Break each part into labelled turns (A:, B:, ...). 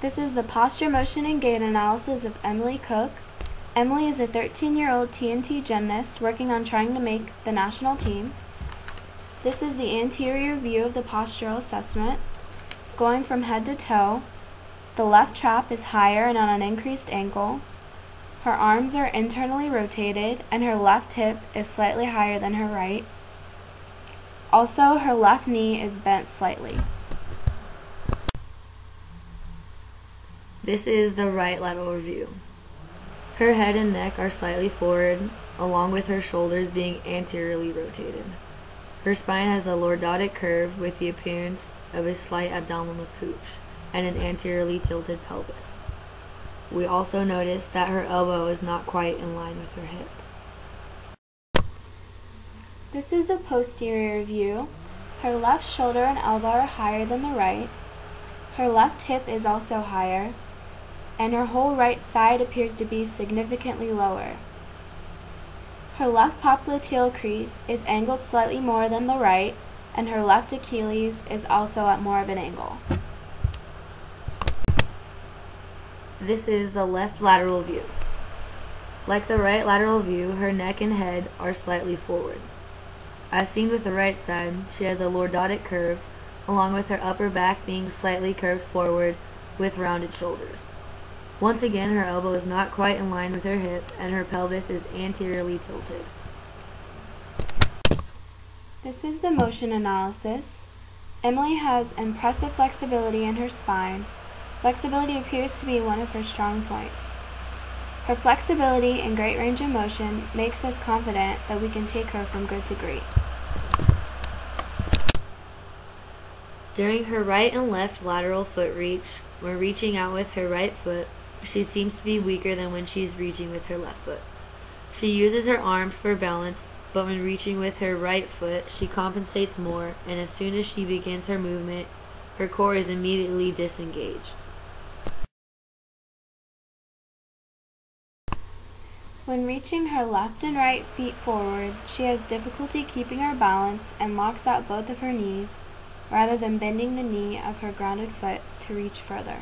A: This is the posture, motion, and gait analysis of Emily Cook. Emily is a 13 year old TNT gymnast working on trying to make the national team. This is the anterior view of the postural assessment. Going from head to toe, the left trap is higher and on an increased angle. Her arms are internally rotated, and her left hip is slightly higher than her right. Also, her left knee is bent slightly.
B: This is the right lateral review. Her head and neck are slightly forward, along with her shoulders being anteriorly rotated. Her spine has a lordotic curve with the appearance of a slight abdominal pooch and an anteriorly tilted pelvis. We also notice that her elbow is not quite in line with her hip.
A: This is the posterior view. Her left shoulder and elbow are higher than the right. Her left hip is also higher, and her whole right side appears to be significantly lower. Her left popliteal crease is angled slightly more than the right, and her left Achilles is also at more of an angle.
B: This is the left lateral view. Like the right lateral view, her neck and head are slightly forward. As seen with the right side, she has a lordotic curve, along with her upper back being slightly curved forward with rounded shoulders. Once again, her elbow is not quite in line with her hip, and her pelvis is anteriorly tilted.
A: This is the motion analysis. Emily has impressive flexibility in her spine. Flexibility appears to be one of her strong points. Her flexibility and great range of motion makes us confident that we can take her from good to great.
B: During her right and left lateral foot reach, when reaching out with her right foot, she seems to be weaker than when she's reaching with her left foot. She uses her arms for balance, but when reaching with her right foot, she compensates more, and as soon as she begins her movement, her core is immediately disengaged.
A: When reaching her left and right feet forward, she has difficulty keeping her balance and locks out both of her knees rather than bending the knee of her grounded foot to reach further.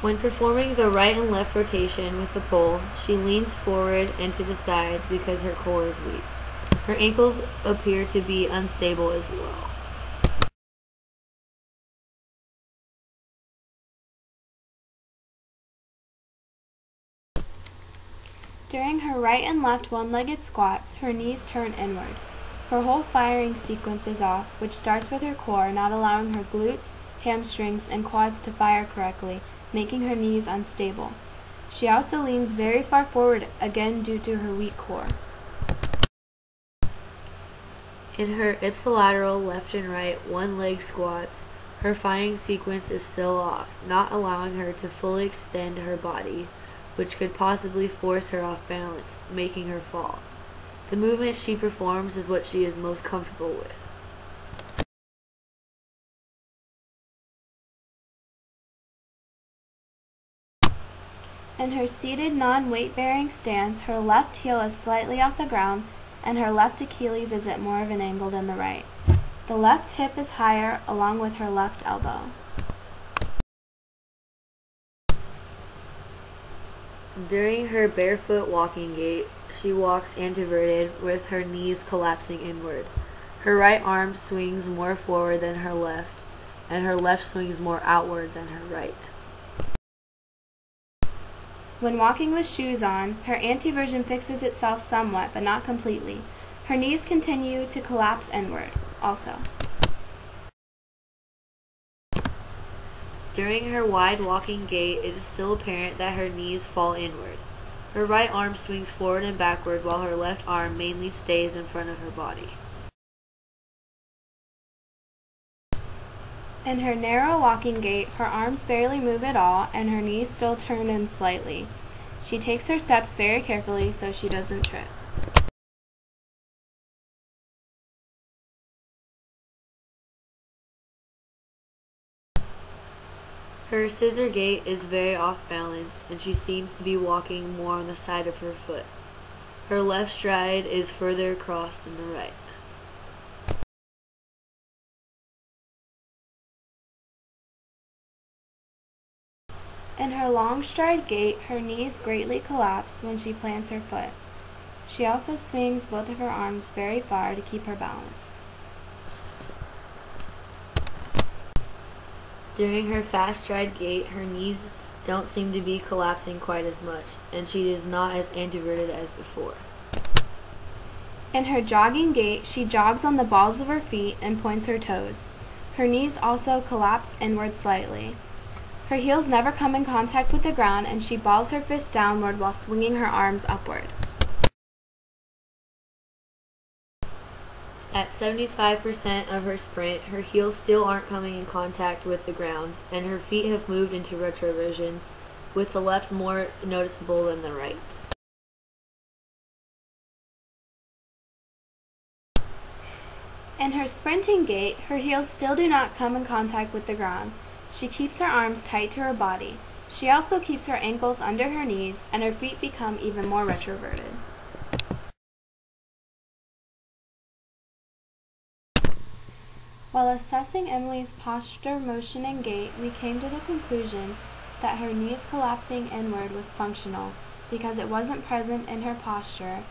B: When performing the right and left rotation with the pole, she leans forward and to the side because her core is weak. Her ankles appear to be unstable as well.
A: During her right and left one-legged squats, her knees turn inward. Her whole firing sequence is off, which starts with her core not allowing her glutes, hamstrings, and quads to fire correctly, making her knees unstable. She also leans very far forward, again due to her weak core.
B: In her ipsilateral left and right one-leg squats, her firing sequence is still off, not allowing her to fully extend her body, which could possibly force her off balance, making her fall. The movement she performs is what she is most comfortable with.
A: In her seated non-weight bearing stance, her left heel is slightly off the ground and her left Achilles is at more of an angle than the right. The left hip is higher along with her left elbow.
B: During her barefoot walking gait, she walks anteverted with her knees collapsing inward. Her right arm swings more forward than her left, and her left swings more outward than her right.
A: When walking with shoes on, her anteversion fixes itself somewhat, but not completely. Her knees continue to collapse inward, also.
B: During her wide walking gait, it is still apparent that her knees fall inward. Her right arm swings forward and backward while her left arm mainly stays in front of her body.
A: In her narrow walking gait, her arms barely move at all and her knees still turn in slightly. She takes her steps very carefully so she doesn't trip.
B: Her scissor gait is very off balance, and she seems to be walking more on the side of her foot. Her left stride is further across than the right.
A: In her long stride gait, her knees greatly collapse when she plants her foot. She also swings both of her arms very far to keep her balance.
B: During her fast stride gait, her knees don't seem to be collapsing quite as much, and she is not as anteverted as before.
A: In her jogging gait, she jogs on the balls of her feet and points her toes. Her knees also collapse inward slightly. Her heels never come in contact with the ground, and she balls her fists downward while swinging her arms upward.
B: At 75% of her sprint, her heels still aren't coming in contact with the ground, and her feet have moved into retroversion, with the left more noticeable than the right.
A: In her sprinting gait, her heels still do not come in contact with the ground. She keeps her arms tight to her body. She also keeps her ankles under her knees, and her feet become even more retroverted. While assessing Emily's posture, motion, and gait, we came to the conclusion that her knees collapsing inward was functional because it wasn't present in her posture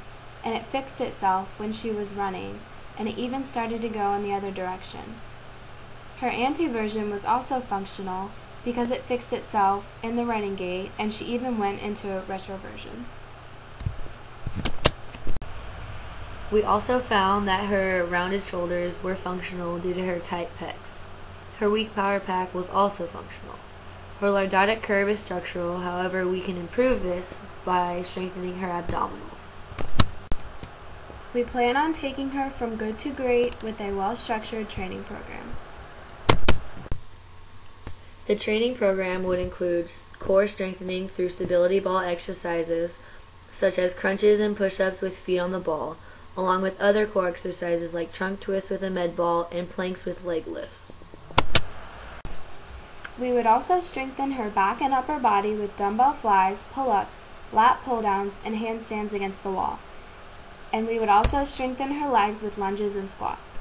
A: and it fixed itself when she was running and it even started to go in the other direction. Her anteversion was also functional because it fixed itself in the running gait and she even went into a retroversion.
B: We also found that her rounded shoulders were functional due to her tight pecs. Her weak power pack was also functional. Her lordotic curve is structural, however, we can improve this by strengthening her abdominals.
A: We plan on taking her from good to great with a well structured training program.
B: The training program would include core strengthening through stability ball exercises, such as crunches and push ups with feet on the ball, along with other core exercises like trunk twists with a med ball and planks with leg lifts.
A: We would also strengthen her back and upper body with dumbbell flies, pull ups, lat pull downs, and handstands against the wall. And we would also strengthen her legs with lunges and squats.